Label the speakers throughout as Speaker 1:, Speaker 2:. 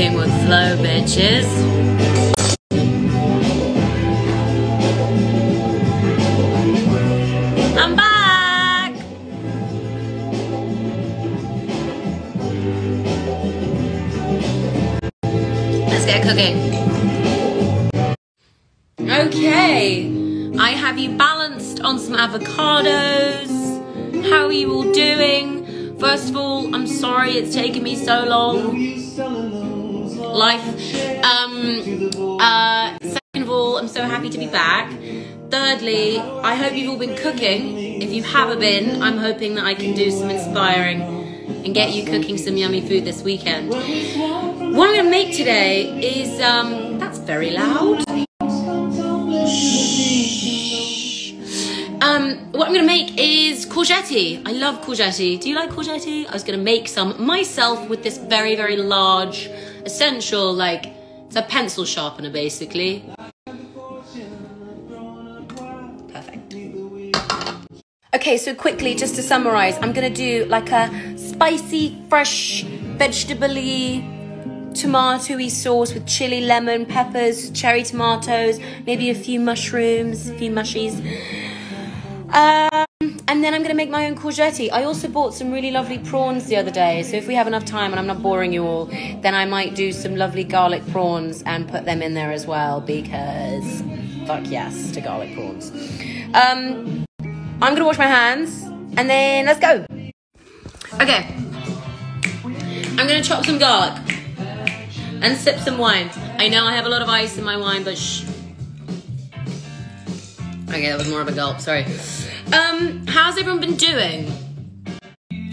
Speaker 1: Cooking with Flo, bitches. I'm back! Let's get cooking. Okay, I have you balanced on some avocados. How are you all doing? First of all, I'm sorry it's taken me so long. Life. Um, uh, second of all, I'm so happy to be back. Thirdly, I hope you've all been cooking. If you haven't been, I'm hoping that I can do some inspiring and get you cooking some yummy food this weekend. What I'm gonna make today is, um, that's very loud. Um, what I'm gonna make is courgette. I love courgette. Do you like courgette? I was gonna make some myself with this very, very large, essential, like, it's a pencil sharpener basically. Perfect. Okay, so quickly, just to summarize, I'm gonna do like a spicy, fresh, vegetable-y, tomatoey sauce with chili, lemon, peppers, cherry tomatoes, maybe a few mushrooms, a few mushies. Um, and then I'm gonna make my own courgette. I also bought some really lovely prawns the other day, so if we have enough time and I'm not boring you all, then I might do some lovely garlic prawns and put them in there as well because fuck yes to garlic prawns. Um, I'm gonna wash my hands and then let's go. Okay, I'm gonna chop some garlic and sip some wine. I know I have a lot of ice in my wine, but shh. Okay, that was more of a gulp, sorry. Um, how's everyone been doing?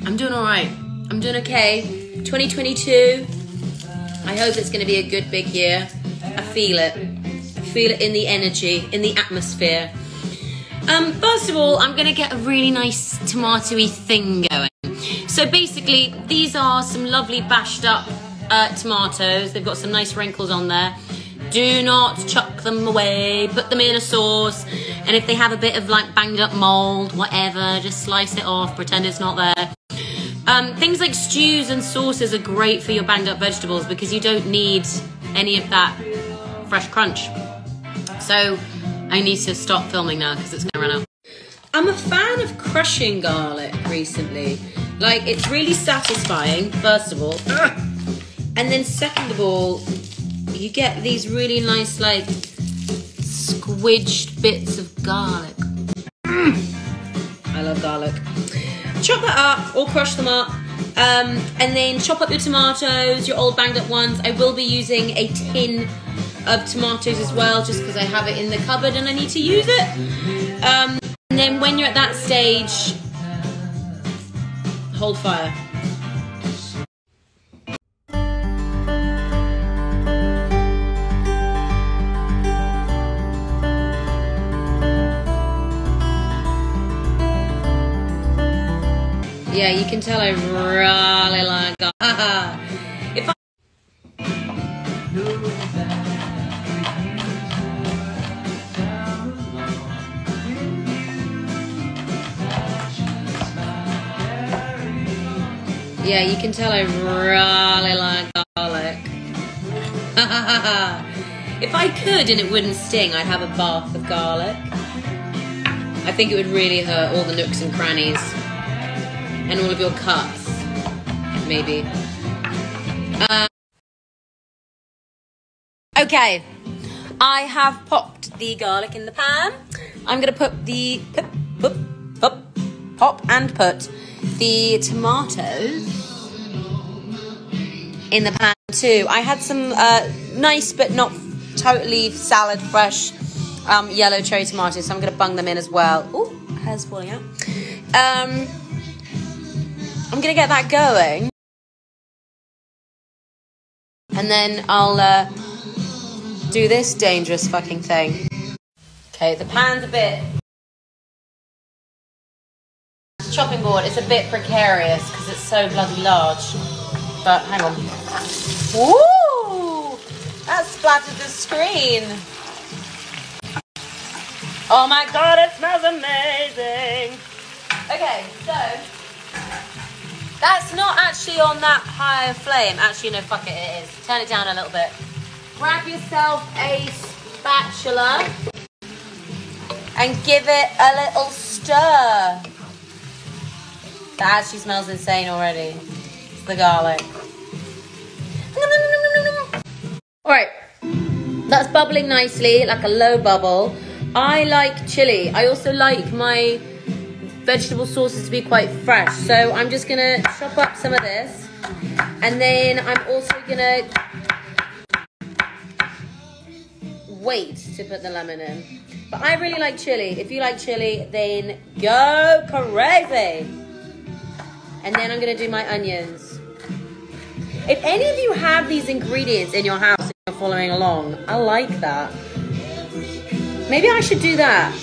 Speaker 1: I'm doing alright. I'm doing okay. 2022. I hope it's gonna be a good big year. I feel it. I feel it in the energy, in the atmosphere. Um, first of all, I'm gonna get a really nice tomatoey thing going. So basically, these are some lovely bashed up uh, tomatoes. They've got some nice wrinkles on there. Do not chuck them away. Put them in a sauce. And if they have a bit of like banged up mold, whatever, just slice it off, pretend it's not there. Um, things like stews and sauces are great for your banged up vegetables because you don't need any of that fresh crunch. So I need to stop filming now because it's going to run out. I'm a fan of crushing garlic recently. Like, it's really satisfying, first of all. And then, second of all, you get these really nice, like, squidged bits of garlic. I love garlic. Chop that up or crush them up. Um, and then chop up your tomatoes, your old banged up ones. I will be using a tin of tomatoes as well, just because I have it in the cupboard and I need to use it. Um, and then when you're at that stage, hold fire. Yeah, you can tell I really like if I Yeah, you can tell I really like garlic. if I could and it wouldn't sting, I'd have a bath of garlic. I think it would really hurt all the nooks and crannies and all of your cuts, maybe. Uh, okay, I have popped the garlic in the pan. I'm gonna put the pop, pop, pop, pop and put the tomatoes in the pan too. I had some uh, nice but not totally salad fresh um, yellow cherry tomatoes, so I'm gonna bung them in as well. Oh, hair's falling out. Um, I'm gonna get that going. And then I'll uh, do this dangerous fucking thing. Okay, the pan's a bit. Chopping board it's a bit precarious because it's so bloody large. But hang on. Woo! That splattered the screen. Oh my god, it smells amazing. Okay, so That's not actually on that high flame. Actually, no, fuck it, it is. Turn it down a little bit. Grab yourself a spatula and give it a little stir. That actually smells insane already. The garlic. Alright, that's bubbling nicely, like a low bubble. I like chili. I also like my vegetable sauces to be quite fresh. So I'm just gonna chop up some of this. And then I'm also gonna wait to put the lemon in. But I really like chili. If you like chili, then go crazy. And then I'm gonna do my onions. If any of you have these ingredients in your house and you're following along, I like that. Maybe I should do that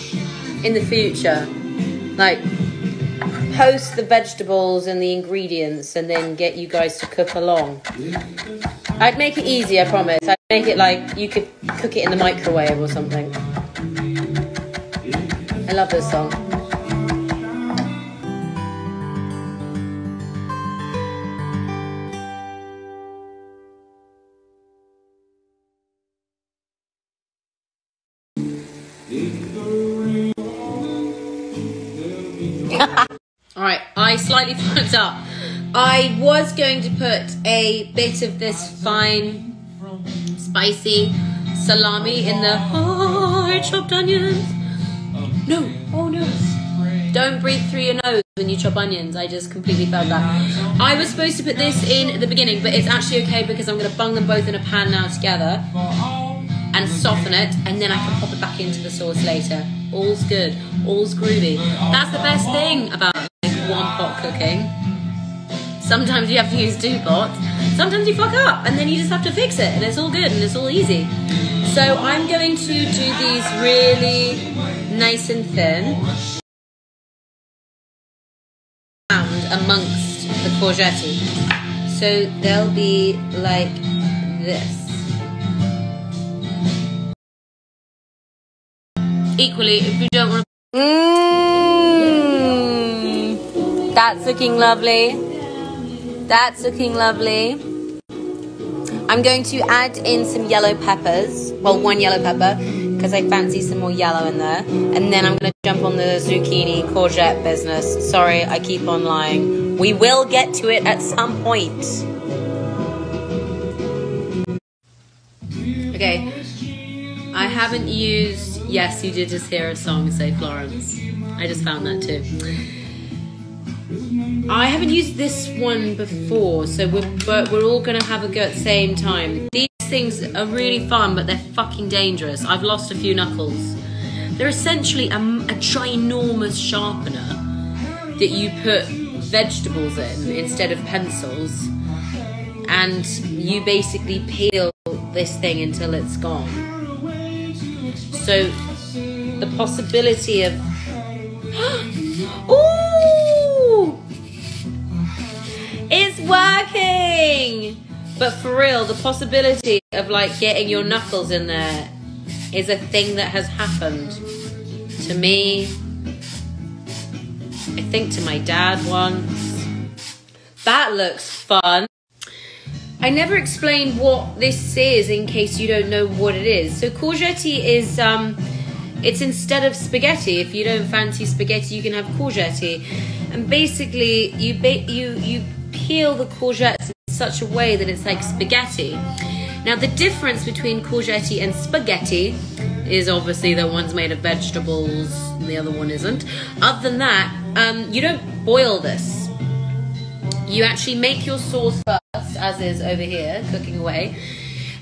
Speaker 1: in the future. Like, post the vegetables and the ingredients and then get you guys to cook along. I'd make it easy, I promise. I'd make it like you could cook it in the microwave or something. I love this song. I slightly fucked up. I was going to put a bit of this fine, spicy salami in the hard chopped onions. No, oh no. Don't breathe through your nose when you chop onions. I just completely failed that. I was supposed to put this in at the beginning, but it's actually okay because I'm going to bung them both in a pan now together and soften it, and then I can pop it back into the sauce later. All's good, all's groovy. That's the best thing about cooking. Sometimes you have to use two pots, sometimes you fuck up, and then you just have to fix it, and it's all good and it's all easy. So I'm going to do these really nice and thin and amongst the courgette. So they'll be like this. Equally, if you don't want to. Mmm. That's looking lovely. That's looking lovely. I'm going to add in some yellow peppers. Well, one yellow pepper, because I fancy some more yellow in there. And then I'm going to jump on the zucchini courgette business. Sorry, I keep on lying. We will get to it at some point. Okay. I haven't used. Yes, you did just hear a song say Florence. I just found that too. I haven't used this one before, so we're but we're all gonna have a go at the same time. These things are really fun, but they're fucking dangerous. I've lost a few knuckles. They're essentially a, a ginormous sharpener that you put vegetables in instead of pencils, and you basically peel this thing until it's gone. So the possibility of Ooh! working! But for real, the possibility of like getting your knuckles in there is a thing that has happened to me. I think to my dad once. That looks fun. I never explained what this is in case you don't know what it is. So courgette is um it's instead of spaghetti. If you don't fancy spaghetti, you can have courgette. And basically you you you peel the courgettes in such a way that it's like spaghetti. Now the difference between courgette and spaghetti is obviously that one's made of vegetables and the other one isn't. Other than that, um, you don't boil this. You actually make your sauce first, as is over here, cooking away,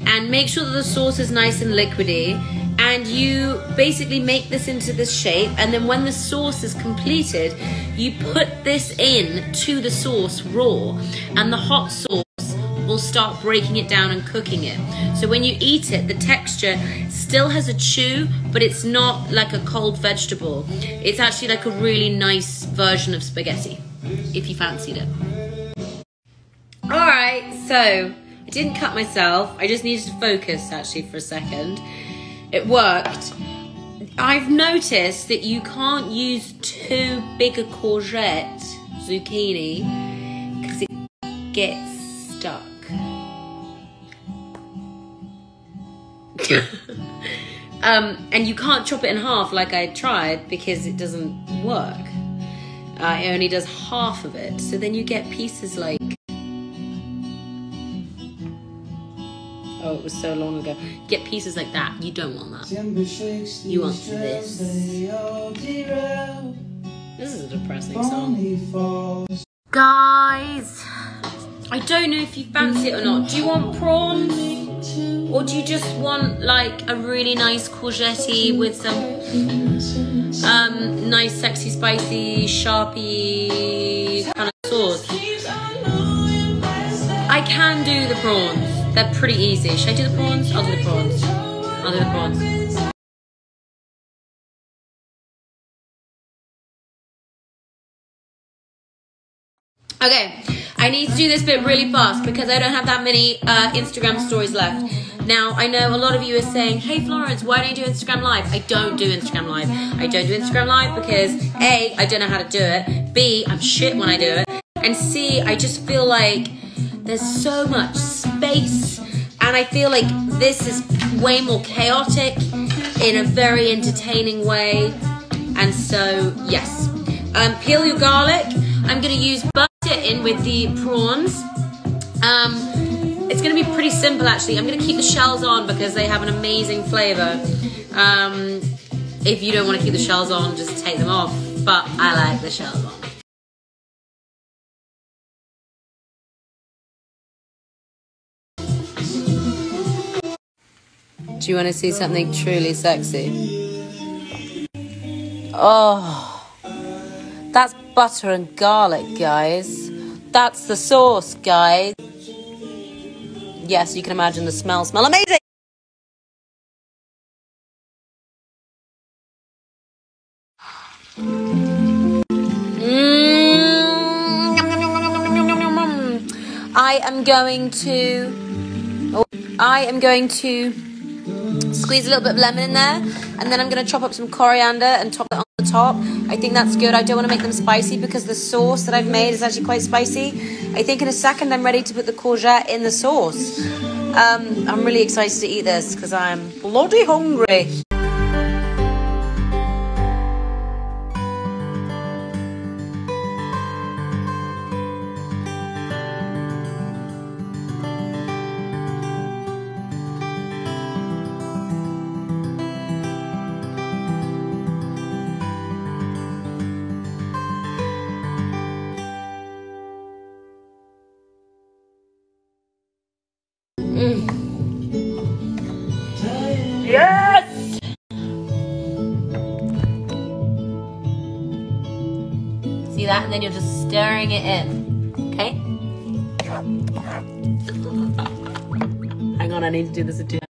Speaker 1: and make sure that the sauce is nice and liquidy. And you basically make this into this shape, and then when the sauce is completed, you put this in to the sauce raw, and the hot sauce will start breaking it down and cooking it. So when you eat it, the texture still has a chew, but it's not like a cold vegetable. It's actually like a really nice version of spaghetti, if you fancied it. Alright, so I didn't cut myself. I just needed to focus actually for a second. It worked. I've noticed that you can't use too big a courgette, zucchini, because it gets stuck. um, and you can't chop it in half like I tried because it doesn't work. Uh, it only does half of it. So then you get pieces like. Oh, it was so long ago. Get pieces like that. You don't want that. You want this. This is a depressing song. Guys, I don't know if you fancy it or not. Do you want prawns? Or do you just want like a really nice courgette with some um, nice, sexy, spicy, sharpie kind of sauce? I can do the prawns. They're pretty easy. Should I do the prawns? I'll do the prawns. I'll do the prawns. Okay, I need to do this bit really fast because I don't have that many uh, Instagram stories left. Now, I know a lot of you are saying, hey Florence, why don't you do Instagram Live? I don't do Instagram Live. I don't do Instagram Live because A, I don't know how to do it. B, I'm shit when I do it. And C, I just feel like there's so much space and I feel like this is way more chaotic in a very entertaining way. And so, yes. Um, peel your garlic. I'm going to use butter in with the prawns. Um, it's going to be pretty simple actually. I'm going to keep the shells on because they have an amazing flavour. Um, if you don't want to keep the shells on, just take them off. But I like the shells on. Do you want to see something truly sexy? Oh, that's butter and garlic, guys. That's the sauce, guys. Yes, you can imagine the smell. Smell amazing! I am going to. Oh, I am going to squeeze a little bit of lemon in there, and then I'm to chop up some coriander and top it on the top. I think that's good. I don't want to make them spicy because the sauce that I've made is actually quite spicy. I think in a second I'm ready to put the courgette in the sauce. Um, I'm really excited to eat this because I'm bloody hungry. Yes! See that? And then you're just stirring it in. Okay? Hang on, I need to do this again.